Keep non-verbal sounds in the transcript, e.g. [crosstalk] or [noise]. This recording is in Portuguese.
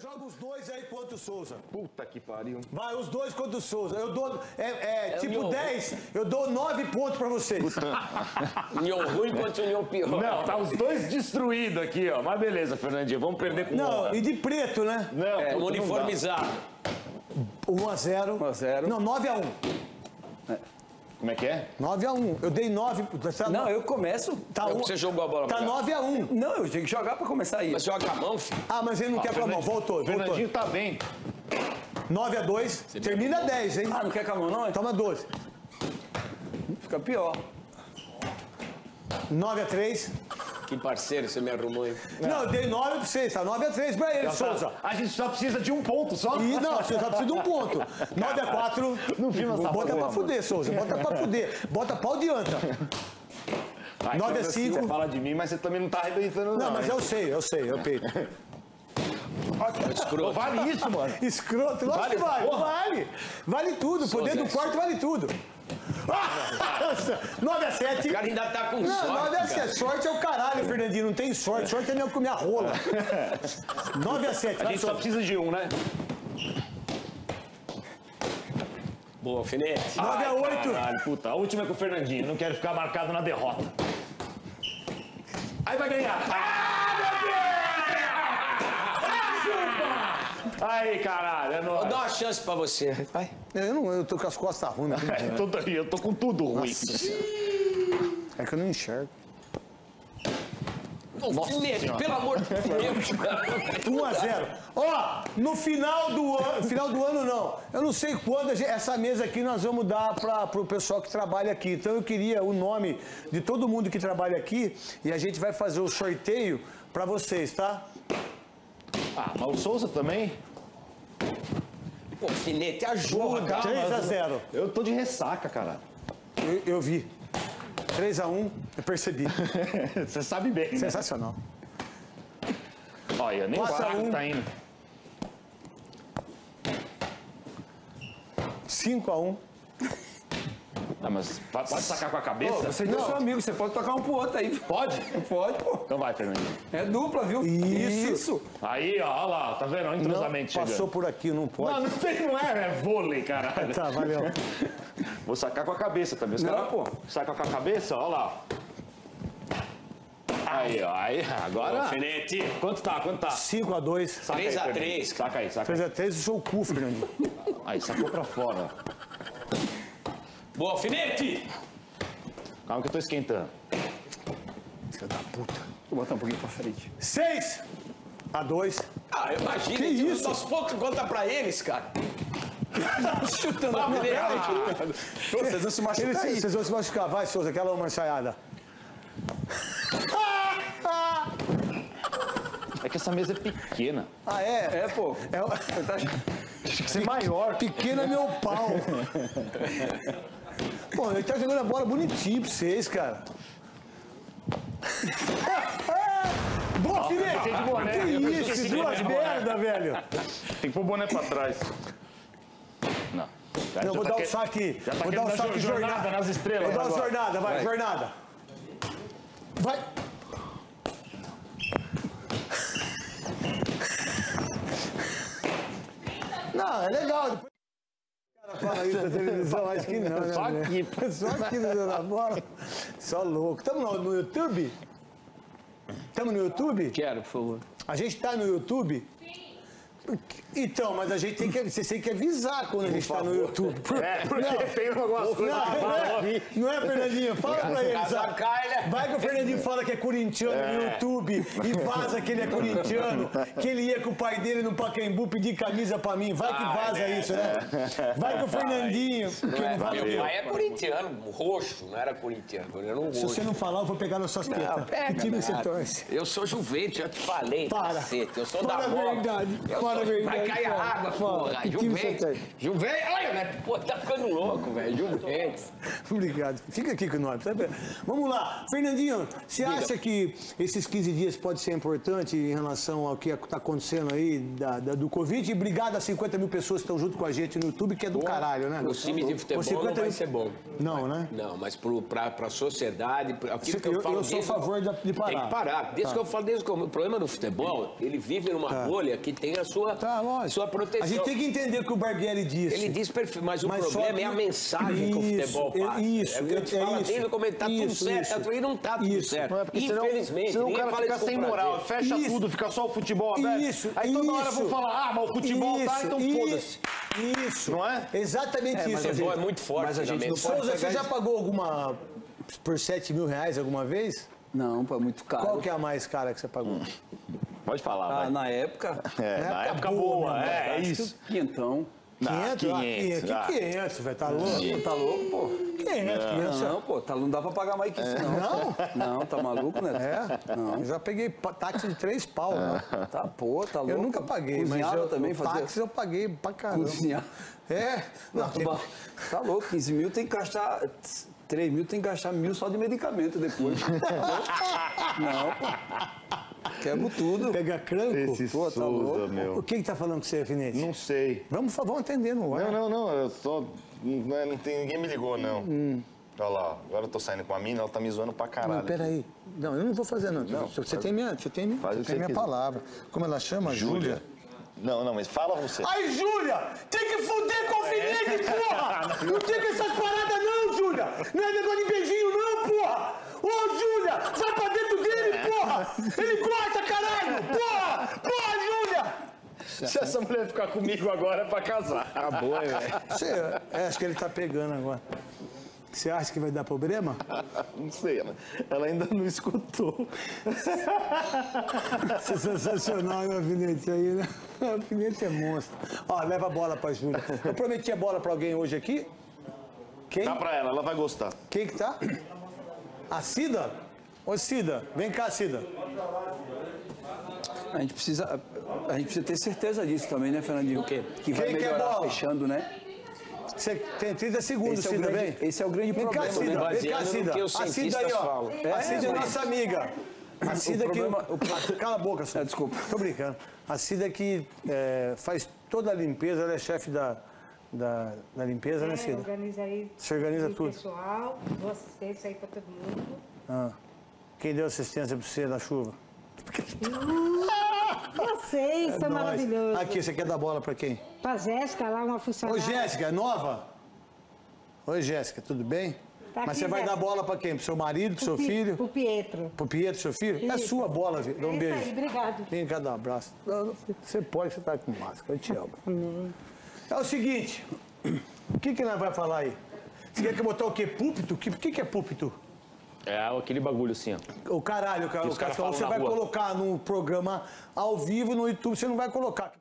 joga os dois aí contra o Souza. Puta que pariu. Vai, os dois contra o Souza. Eu dou, é, é, É o tipo Nyon. 10, eu dou 9 pontos pra vocês. [laughs] União ruim contra União pior. Não, tá os dois destruídos aqui, ó. Mas beleza, Fernandinho, vamos perder com Não, uma. e de preto, né? Não, É, uniformizado. 1 a 0 1 a 0. Não, 9 a 1 dá. Como é que é? 9 a 1 Eu dei 9. Tá, Não, eu começo. tá É um- você jogou a bola Tá pra cá. 9 a 1 Não, eu tenho que jogar pra começar aí. Mas joga a mão, filho. Ah, mas ele não quer com a mão. Voltou, voltou. Fernandinho tá bem. 9 a 2 Termina 10, hein? Ah, não quer com a mão, não? Toma 12. Fica pior. 9 a 3 Que parceiro você me arrumou, hein? Não, eu dei 9 pra vocês, tá? 9 a 3 pra ele, Souza. A gente só precisa de um ponto só. E não, você só precisa de um ponto. 9 a 4 Não vi essa Bota pra fuder, Souza. Bota pra fuder. Bota pau de anta. Ai, 9 a Fernando, 5. Você fala de mim, mas você também não tá arrebentando, não. Não, mas hein? eu sei, eu sei, eu peito. Pô, vale isso, mano. Escroto, lógico Vale que vale. porra? Vale. Vale tudo. Poder do Souza. quarto vale tudo. [laughs] 9 a 7 O cara ainda tá com Não, sorte. 9 a cara. 7. Sorte é o caralho, Fernandinho. Não tem sorte. Sorte é nem eu comer [laughs] a rola. 9 a 7. A gente só Souza. precisa de um, né? Boa, alfinete. 9 a 8. Caralho, puta. A última é com o Fernandinho. Não quero ficar marcado na derrota. Aí vai ganhar. Aí, caralho, é Vou nóis. dar uma chance pra você. Vai. Eu, não, eu tô com as costas ruins. [laughs] Eu tô, eu tô com tudo ruim. É que eu não enxergo. Alfinete, pelo amor de [laughs] Deus. cara. 1 a 0. Ó, no final do ano, final do ano não. Eu não sei quando gente- essa mesa aqui nós vamos dar para pro pessoal que trabalha aqui. Então eu queria o nome de todo mundo que trabalha aqui e a gente vai fazer o sorteio para vocês, tá? Ah, mas o Souza também? Pô, alfinete, ajuda. 3 a 0. Eu tô de ressaca, cara. Eu, eu vi. 3 a 1, eu percebi. [laughs] Você sabe bem, né? Sensacional. Olha, nem o saco um. tá indo. 5 a 1. Ah, mas pa- pode sacar com a cabeça? Você é seu amigo, você pode tocar um pro outro aí. Pode? Pode, pô. Então vai, Fernandinho. É dupla, viu? Isso. Aí, ó, olha lá, tá vendo? Olha o Não, entrosamento passou por aqui, não pode. Não, não tem, não é, é vôlei, caralho. Tá, valeu. [laughs] Vou sacar com a cabeça também. Os Não, caras, pô. Saca com a cabeça, olha lá. Aí, ó, aí, agora... Alfinete. Quanto tá, quanto tá? 5 a 2. Saca 3 a aí, 3, Fernandinho. Saca aí, saca aí. 3 a 3, o seu cu, Fernandinho. Aí, sacou pra fora. Boa, alfinete. Calma que eu tô esquentando. Filho da puta. Vou botar um pouquinho pra frente. 6 a 2. Ah, imagina. Que isso? Aos poucos conta pra eles, cara. [laughs] Chutando a. Pô, Vocês vão se machucar Eles, aí. vocês vão se machucar. Vai, Souza, aquela uma ensaiada. É que essa mesa é pequena. Ah, é? É, pô. É, o- Tá- Tinha que ser maior. pequeno é meu pau. [laughs] Pô, ele tá jogando a bola bonitinho pra vocês, cara. [laughs] Boa, Felipe! boné. Que pensei isso, duas boné. merda, velho. Tem que pôr o boné pra trás. Não. Já- Eu vou tá dar um que- saque. Já tá Vou dar um saque jornada jornada. nas estrelas Vou dar uma jornada, vai, Vai. jornada. Vai. Não, é legal. Fala isso na televisão, acho que não, né? Só aqui. Só aqui no na bola. Só louco. Estamos no, no YouTube? Estamos no YouTube? Quero, por favor. A gente está no YouTube? Então, mas a gente tem que, vocês têm que avisar quando a gente está no YouTube. É, porque tem algumas coisas Não, não é, aqui. não é, Fernandinho? Fala pra eles. Né? Vai que o Fernandinho fala que é corintiano no YouTube e vaza que ele é corintiano, que ele ia com o pai dele no Pacaembu pedir camisa pra mim. Vai que vaza isso, né? Vai que o Fernandinho. Que não vai Meu pai é corintiano, roxo, não era corintiano, corintiano Se roxo. você não falar, eu vou pegar nas suas tetas. pega Que time você torce? Eu sou Juventus, já te falei, Para. cacete. Eu sou Fala da a verdade, Eu a verdade, Vai cair a água, porra. Juventus. tem? Juventus, olha, né? Pô, tá ficando louco, velho. Juventus. [laughs] Obrigado. Fica aqui com nós. tá? Vamos lá. Fernandinho, você acha que esses 15 dias pode ser importante em relação ao que está acontecendo aí da, da- do Covid? E obrigado a 50 mil pessoas que estão junto com a gente no YouTube, que é do caralho, né? Os times de futebol Com 50 não vai mil- ser bom. Não, né? Não, mas pra, pra sociedade, pra- aquilo Você- que eu, eu- falo eu sou a favor de- de parar. Tem que parar. Desde Tá. que eu falo, desde que o problema do futebol, ele vive numa bolha que tem a sua sua, Tá, sua proteção. A gente tem que entender o que o Barbieri disse. Ele diz perfeito, mas o Mas só problema que- é a mensagem que o Isso, futebol é- passa. isso, é o que gente é fala isso. desde o começo, tá tudo Isso, certo, isso. e não tá tudo Isso. certo. Não é porque senão, Infelizmente, senão o ninguém cara fala fica isso sem moral, fecha Isso. tudo, fica só o futebol aberto. Isso, Aí toda hora isso. vão falar, ah, mas o futebol tá, Isso, então i- foda-se. Isso. Não é? Exatamente O isso. futebol é gente. muito forte Mas a gente não Souza, você já pagou alguma por 7 mil reais alguma vez? Não, pô, é muito caro. Qual que é a mais cara que você pagou? Pode falar, Ah, vai. na época, É, na na época época boa, boa, né? é, é isso. que quinhentão. Ah, 500? Ah, 500, ah. Que 500, velho? Tá louco? Tá louco, pô? 500, 500. Não, pô, tá, não dá pra pagar mais que isso, não. Não? Não, tá maluco, né? É? Não. Eu já peguei táxi de 3 pau, né? Tá, pô, tá louco. Eu nunca paguei, mas Cozinhava eu, também, fazia... táxi eu paguei pra caramba. Cozinhar. É? Não, tem- Tá, tá louco, 15 mil tem que gastar... 3 mil tem que gastar mil só de medicamento depois. [laughs] não, pô. Quebro tudo. Pega cranco? Esse Pô, tá Souza, louco. O meu. que que tá falando com você, Finete? Não sei. Vamos, vamos atender no ar. Não, não, não, eu só... Não, é- não tem, ninguém me ligou, não. Hum. Olha lá, agora eu tô saindo com a mina, ela tá me zoando pra caralho. Não, peraí. Não, eu não vou fazer, não. Não, você, faz- tem minha, você tem, minha- faz você tem minha palavra. Como ela chama? Júlia. Não, não, mas fala você. Ai, Júlia! Tem que fuder com o alfinete, porra! Não tem que essas paradas não, Júlia! Não é negócio de beijinho não, porra! Ô, Júlia! Vai pra! Ele gosta, caralho! Porra! Porra, Júlia! Se essa mulher ficar comigo agora é pra casar. Acabou, é, velho. É, acho que ele tá pegando agora. Você acha que vai dar problema? Não sei, ela, ela ainda não escutou. Isso [laughs] é sensacional, meu alfinete aí, né? [laughs] O alfinete é monstro. Ó, leva a bola pra Júlia. Eu prometi a bola pra alguém hoje aqui. Quem? Dá pra ela, ela vai gostar. Quem que tá? A Cida? Ô Cida, vem cá, Cida. A gente precisa, a gente precisa ter certeza disso também, né, Fernandinho? O quê? Que vai Quem quer melhorar bola? fechando, né? Você tem 30 segundos, Esse é o Cida, grande- vem. esse é o grande vem cá, problema, Cida, né? Vem cá, Cida. A Cida aí, ó. falam. a É, Cida é mas- nossa amiga. A Cida que... problema- o Cala a boca, Cida. É, desculpa. Tô brincando. A Cida que é, faz toda a limpeza, ela é chefe da, da, da limpeza, né, É, Cida? organiza aí. Você organiza o tudo. pessoal, dou assistência aí pra todo mundo. Ah. Quem deu assistência pra você na chuva? Vocês são Nós. maravilhosos. Aqui, você quer dar bola pra quem? Pra Jéssica lá, uma Ô, funcionária. Jéssica, é nova? Oi, Jéssica, tudo bem? Tá Mas aqui, você vai dar Jéssica. bola pra quem? Pro seu marido, pro seu Pi- filho? Pro Pietro. Pro Pietro, seu filho? É Isso. sua bola, filho. Dá um é beijo. Aí, obrigado. Vem cá dar um abraço. Você pode, você tá com máscara. Eu te amo. É o seguinte, o que que nós vai falar aí? Você quer que eu botar o quê? Púlpito? O que, que, que é púlpito? É aquele bagulho assim, ó. O caralho, cara. O cara falam você vai rua. colocar num programa ao vivo no YouTube, você não vai colocar.